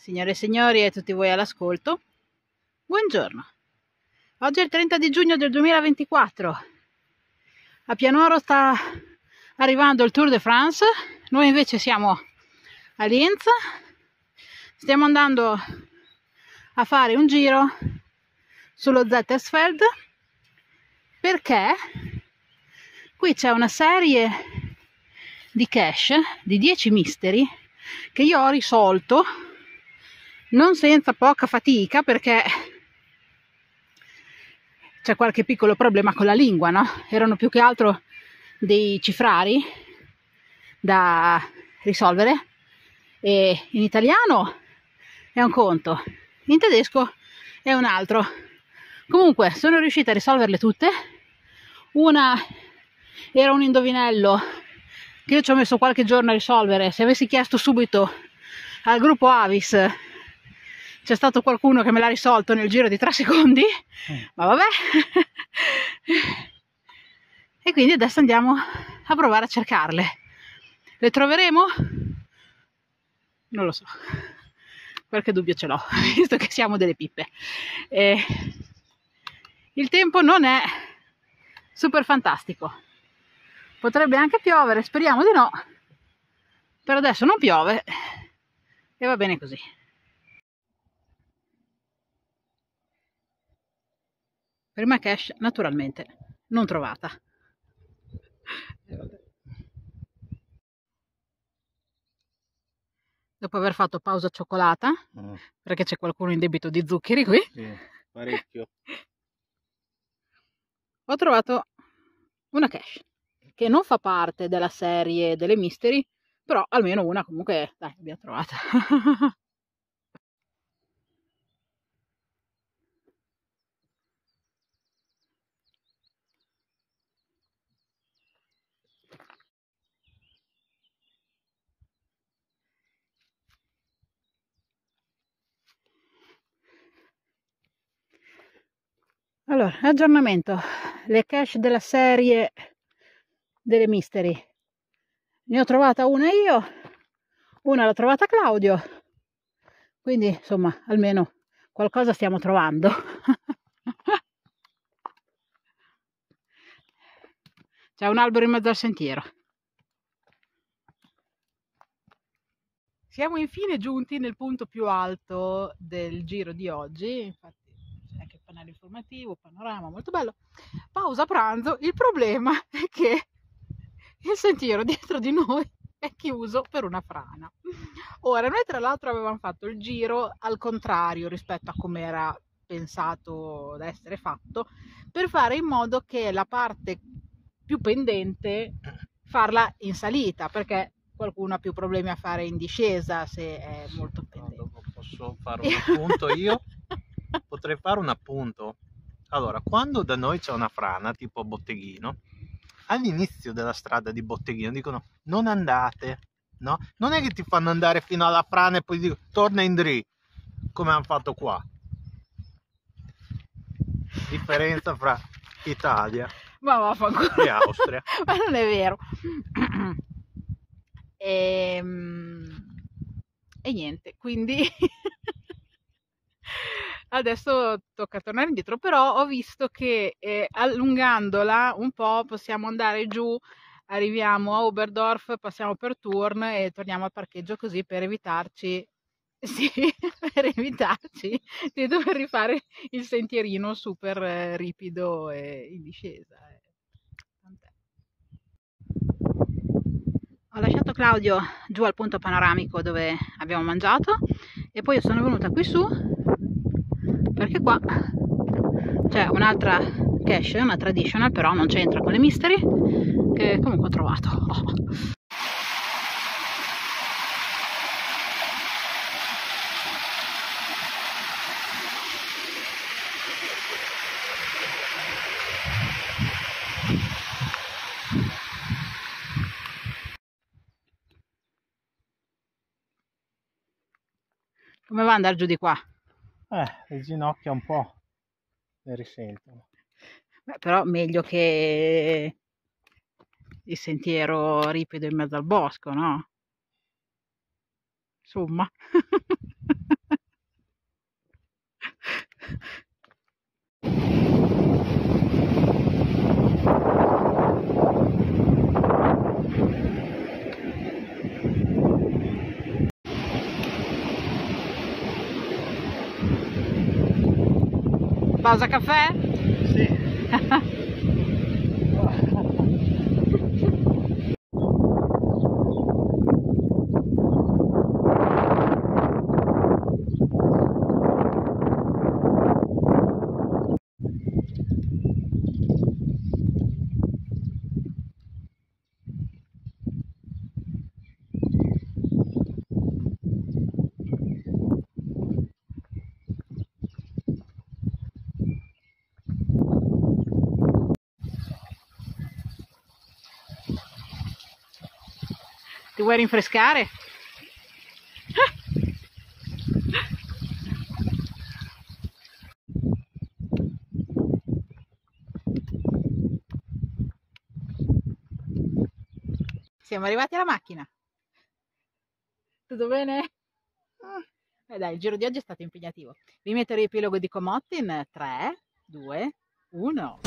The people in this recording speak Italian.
Signore e signori e tutti voi all'ascolto, buongiorno. Oggi è il 30 di giugno del 2024. A Pianoro sta arrivando il Tour de France, noi invece siamo a Linz. Stiamo andando a fare un giro sullo Zettersfeld perché qui c'è una serie di cache di 10 misteri che io ho risolto non senza poca fatica perché c'è qualche piccolo problema con la lingua, no? Erano più che altro dei cifrari da risolvere e in italiano è un conto, in tedesco è un altro. Comunque sono riuscita a risolverle tutte. Una era un indovinello che io ci ho messo qualche giorno a risolvere. Se avessi chiesto subito al gruppo Avis c'è stato qualcuno che me l'ha risolto nel giro di tre secondi, ma vabbè. e quindi adesso andiamo a provare a cercarle. Le troveremo? Non lo so. Qualche dubbio ce l'ho, visto che siamo delle pippe. E il tempo non è super fantastico. Potrebbe anche piovere, speriamo di no. Per adesso non piove e va bene così. Prima cash, naturalmente, non trovata. Dopo aver fatto pausa cioccolata, mm. perché c'è qualcuno in debito di zuccheri qui. Sì, parecchio. Ho trovato una cache che non fa parte della serie delle mystery, però almeno una comunque, dai, l'abbiamo trovata. Allora, aggiornamento. Le cache della serie delle mystery. Ne ho trovata una io, una l'ha trovata Claudio. Quindi, insomma, almeno qualcosa stiamo trovando. C'è un albero in mezzo al sentiero. Siamo infine giunti nel punto più alto del giro di oggi, infatti pannello informativo, panorama, molto bello. Pausa pranzo, il problema è che il sentiero dietro di noi è chiuso per una frana. Ora, noi tra l'altro avevamo fatto il giro al contrario rispetto a come era pensato da essere fatto, per fare in modo che la parte più pendente farla in salita, perché qualcuno ha più problemi a fare in discesa se è molto pendente. No, posso fare un appunto io? Potrei fare un appunto. Allora, quando da noi c'è una frana, tipo Botteghino, all'inizio della strada di Botteghino dicono non andate, no? Non è che ti fanno andare fino alla frana e poi dicono torna in dri, come hanno fatto qua. Differenza fra Italia Ma e Austria. Ma non è vero. e, ehm, e niente, quindi adesso tocca tornare indietro, però ho visto che eh, allungandola un po' possiamo andare giù, arriviamo a Oberdorf, passiamo per Turn e torniamo al parcheggio così per evitarci sì, per evitarci di dover rifare il sentierino super eh, ripido e in discesa. Eh. Ho lasciato Claudio giù al punto panoramico dove abbiamo mangiato e poi sono venuta qui su perché qua c'è un'altra cache, una traditional, però non c'entra con le mystery, che comunque ho trovato. Oh. Come va ad andare giù di qua? Eh, le ginocchia un po' ne risentono. Beh, però meglio che il sentiero ripido in mezzo al bosco, no? Insomma. pausa caffè? Sì. Ti vuoi rinfrescare? Siamo arrivati alla macchina. Tutto bene? Eh dai, il giro di oggi è stato impegnativo. Vi metto il riepilogo di Comotti in 3, 2, 1.